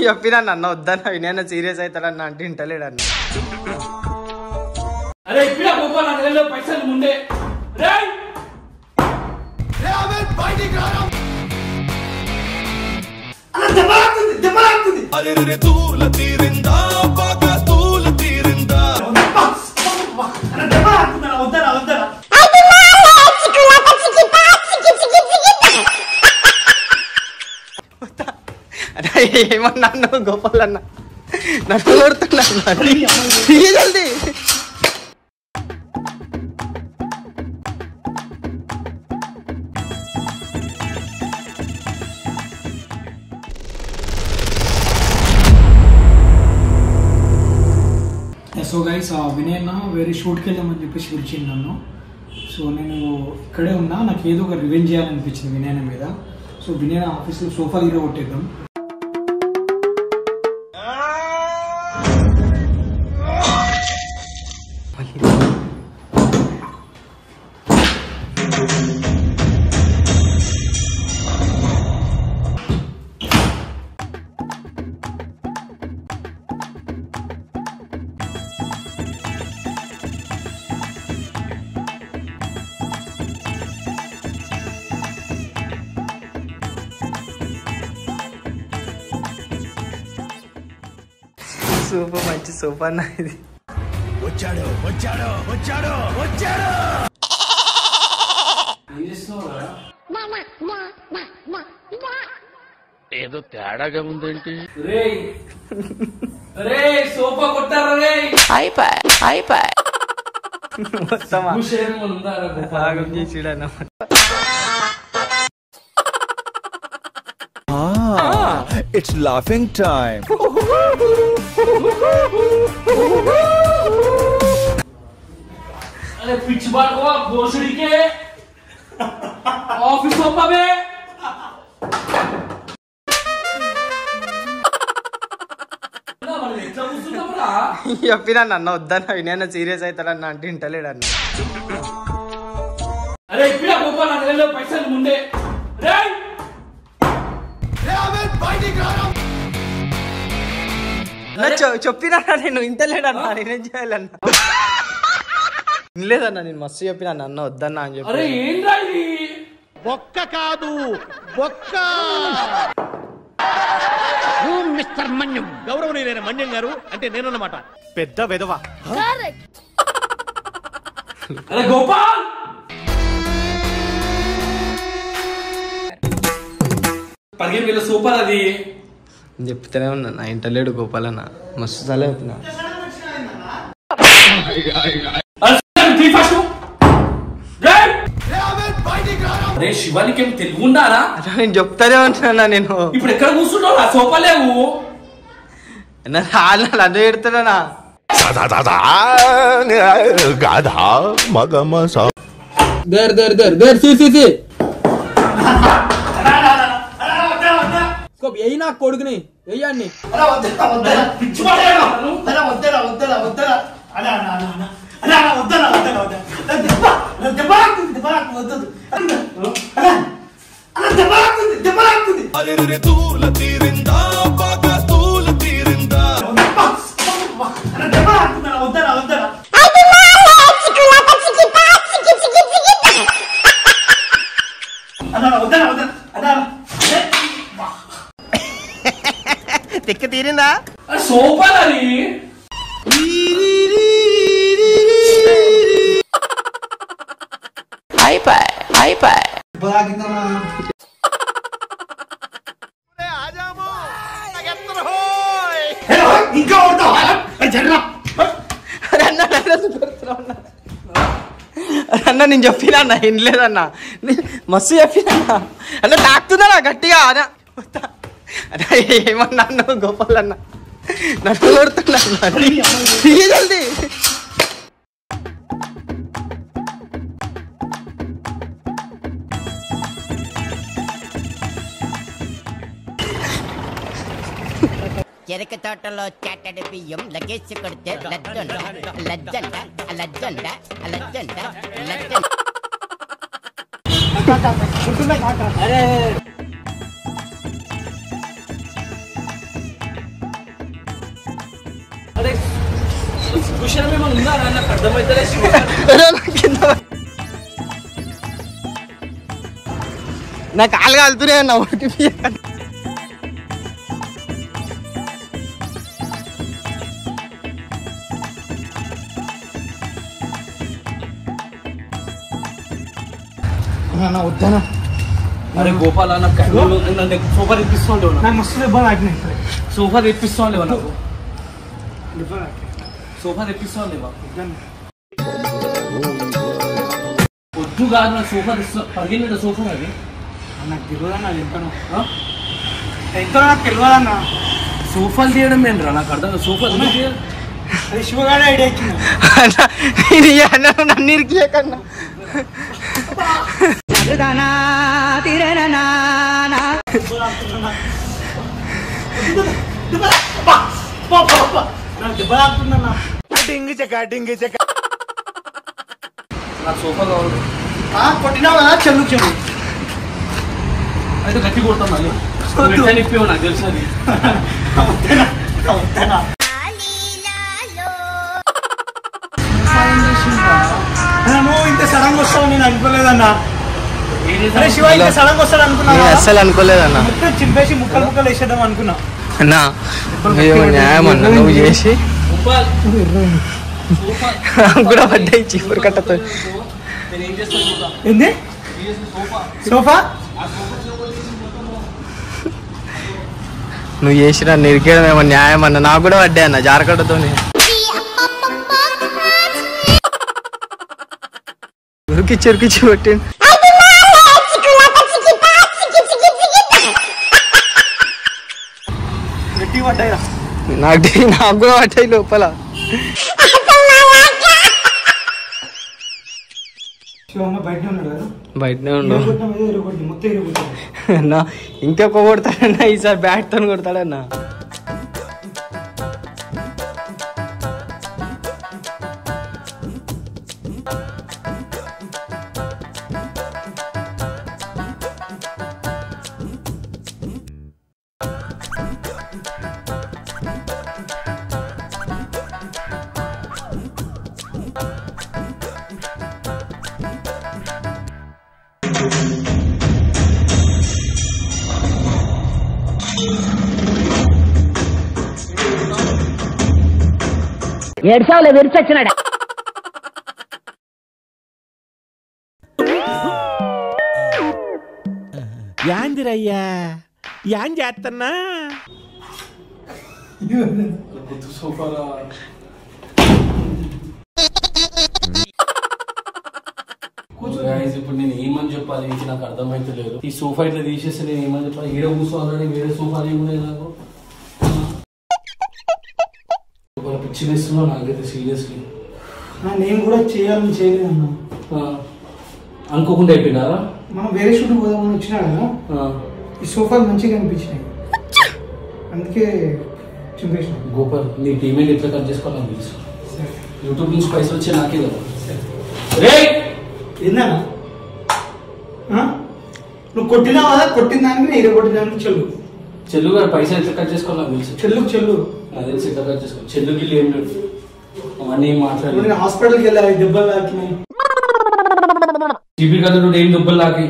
చెప్పినా అన్న వద్దన్న వినయన సీరియస్ అవుతాడన్న అంటే ఇంటలేడన్న అరే ఇప్పుడే గోపాల్ నా నెలలో పైసలు ముందే తూల తీరిందా బాగా తూల తీరిందా ఏమన్నా అన్నావు? గోపాల్ అన్న నన్ను కొడుతున్నా జల్దీ. సో గైస్ వినయ్ అన్న వేరే షూట్కి వెళ్దామని చెప్పేసి పిలిచింది నన్ను. సో నేను ఇక్కడే ఉన్నా. నాకు ఏదో ఒక రివెంజ్ చేయాలనిపించింది వినయ్ మీద. సో వినయ్ ఆఫీస్లో సోఫా దగ్గర కొట్టేద్దాం. సూపర్ మంచి సూపర్ అన్న ఇది. వచ్చాడు వచ్చాడు వచ్చాడు వచ్చాడు. ఏదో తేడాగా ఉందేంటి? రేయ్ రేయ్ సోఫా కొట్టారా భూషణం ఉందారా గోపాల్? ఆగం ఇట్స్ లాఫింగ్ టైం అరే పిచ్చి బాడుకో భోసుడికే ఆఫీస్ పంపవే మరి ఎట్లా కూర్చున్నావురా చెప్పినా అన్న వద్దన్న వినయన సీరియస్ అవుతాడన్న అంటే ఇంటలేడన్న అరే ఇప్పుడే గోపాల్ నా నెలలో పైసలు ముందే రేయ్ చెప్పినా అన్న నేను? ఇంటలేడన్న నేనేం చేయాలన్న? వినలేదన్న నేను మస్తు చెప్పినా అన్న వద్దన్న అని చెప్పి. ఒక్క కాదు ఒక్క మిస్టర్ మన్యం. గౌరవనీయులైన మన్యం గారు అంటే నేనన్నమాట. పెద్ద అరే గోపాల్! పదిహేను వేల సూపర్ అది. చెప్తూనే ఉన్నా నా ఇంటలేడు గోపాలన్న మస్తు సలహా చెప్పిన అరే శివానికి ఏం తెలుగు నేను చెప్తానే ఉంటున్నా నేను ఇప్పుడు ఎక్కడ కూర్చున్నావు ఆ సోఫా లేవు నా రాళ్ళు అదే పెడుతున్నా గాధా మగమ దేర్ దేర్ దేర్ దేర్ సి సి సి నా కొడుకుని వెయ్యండి. అరెరె తూల తీరిందా? అరే సోఫా అది అరే అన్న అన్న పెడుతున్నావు అన్న. అరే అన్న నేను చెప్పినా అన్న వినలేదన్న నే- మస్తు చెప్పినా అన్న. అన్న తాకుతుందా గట్టిగా అన్న ఏమన్నా అన్న గోపాలన్నా నన్ను కొడుతున్నా జల్దీ చెరక తోటలో చాటడి బియ్యం లగేజ్ కొడితే లజ్జంట లజ్జంట లజ్జంట లజ్జంట లజ్జంట లక్షణం ఏమైనా ఉందా రా? నాకు అర్థమైతలే శివ. కింద పడి- నా కాలు కాలుతున్నాయి అన్న ఓటీపీ అన్న వద్దానా అరే గోపాల నాకు కళ్ళు నన్ను సోఫా తెప్పిస్తూ ఉండేవా నాకు మస్తు దెబ్బలు ఆగినాయి ఇప్పుడే. సోఫా తెప్పిస్తూ ఉండేవా నాకు దెబ్బలు ఆగినాయి. సోఫా తెప్పిస్తూ వద్దాను. వద్దు కాదు నా సోఫా తెస్తా పగిలిన సోఫా అది నాకు తెలియదన్న ఎంతనో ఎంతో నాకు తెలియదన్న సోఫాలు తీయడం ఏంట్రా నాకు అర్థం కాదు. సోఫా శివగాడే ఐడియా ఇచ్చింది అన్న ఇది అన్న నన్ను ఇరికియకన్నా నాకు దెబ్బ తాకుతుందన్న నాకు సోఫా కావాలి. కొట్టినావు? కదా చెల్లు చెల్లు. అయితే గట్టి కొడతాం మళ్ళీ. నువ్వు ఎట్లా నిప్పావు నాకు తెలుసు అది. నువ్వు ఇంత సడన్ వస్తావు నేను అనుకోలేదన్నా. ఏం అరే? శివ ఇంత సడన్ వస్తాడు అనుకున్నా నేను అస్సలు అనుకోలేదన్న. మొత్తం చింపేసి ముక్కలు ముక్కలు వేసేద్దాం అనుకున్నా. అన్నా న్యాయం అన్న నువ్వు చేసి కూడా పడ్డాయి చీపురు కట్టతో. ఏంది సోఫా సోఫా నువ్వు చేసిన నిరికేయడం ఏమో న్యాయం అన్న నాకు కూడా పడ్డాయి అన్న జారకట్టతో ఉరికిచ్చి ఉరికిచ్చి కొట్టిండు గట్టి పడ్డాయిరా నాకు నాకు కూడా పడ్డాయి లోపల. బయటనే ఉండవు ఇంకొక కొడతాడన్నా ఈసారి బ్యాట్తో కొడతాడన్నా. ఏడ్చావులే విరిచొచ్చినాడా యాందిరయ్యా యాన్ చేస్తున్నా ఇప్పుడు నేను ఏమని చెప్పాలి? ఇది నాకు అర్థమైతే లేదు ఈ సోఫా ఇట్లా తీసేస్తే నేను ఏమని చెప్పాలి? ఈడ కూర్చోవాలని వేరే సోఫాలు ఏమున్నాయి నాకు? ఒక పిచ్చి వేస్తున్నా నాకైతే సీరియస్లీ. నేను కూడా చేయాలని చేయలేదన్నా అనుకోకుండా అయిపోయినారా? మనం వేరే షూట్ పోదామని వచ్చినా కదా. ఈ సోఫాలు మంచిగా అనిపించినాయి అందుకే చింపేసిన గోపాల్ నీ పేమెంట్ ఎట్లా కట్ చేసుకోవాలని తెలుసు. యూట్యూబ్ నుంచి పైసలు వచ్చే నాకే కదా. రే! ఏందన్నా? నువ్వు కొట్టినావు? కదా కొట్టిన దానికి నేను కొట్టిన దానికి చెల్లు. చెల్లు గారు పైసలు ఎట్లా కట్ చేసుకోవాలని తెలుసు. చెల్లు. చెల్లు అదే ఎట్లా కట్ చేసుకో చెల్లు గిల్లు ఏం లేదు అవన్నీ ఏం మాట్లాడలేదు. నేను హాస్పిటల్కి వెళ్ళాలి దెబ్బలు తాకినాయి టీవీ కథలు ఏం దుబ్బలు లాగి